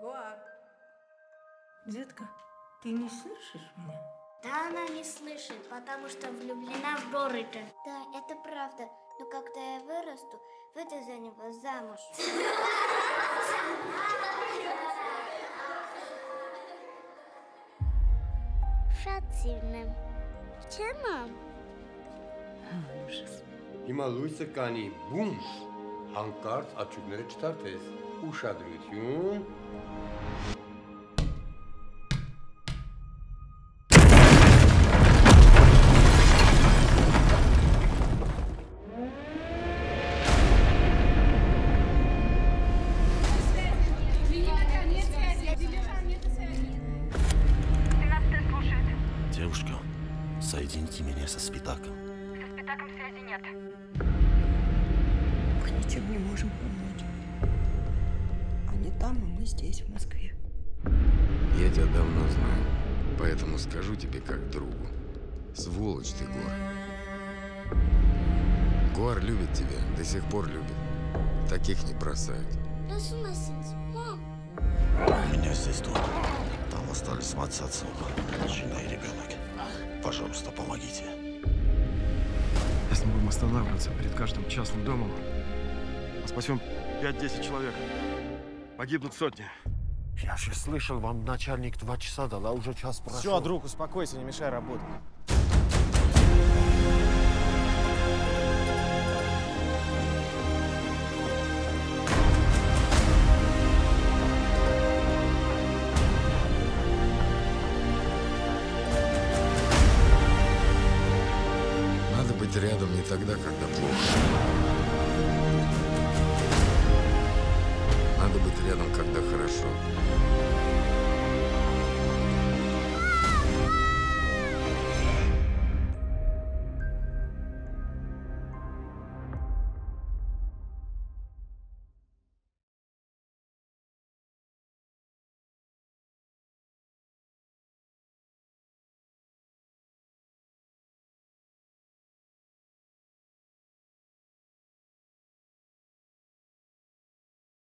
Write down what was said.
Гуар. Детка, ты не слышишь меня? Да, она не слышит, потому что влюблена в Борита. Да, это правда. Но когда я вырасту, выйду за него замуж. Шативным. Чем? Ужас. И малуйся, Кани. Бум! Бум! հանկարծ աչուկները չթարթես, ուշադրություն, Девушка, соедините меня со Спитаком. Мы ничем не можем помочь. Они там, а мы здесь, в Москве. Я тебя давно знаю, поэтому скажу тебе как другу. Сволочь ты, Гор. Гор любит тебя, до сих пор любит. Таких не бросают. Мам! У меня здесь дом. Там остались мать с отцом, жена и ребенок. Пожалуйста, помогите. Если мы будем останавливаться перед каждым частным домом, мы спасем 5-10 человек. Погибнут сотни. Я же слышал, вам начальник два часа дал, а уже час прошел. Все, друг, успокойся, не мешай работать. Надо быть рядом не тогда, когда плохо,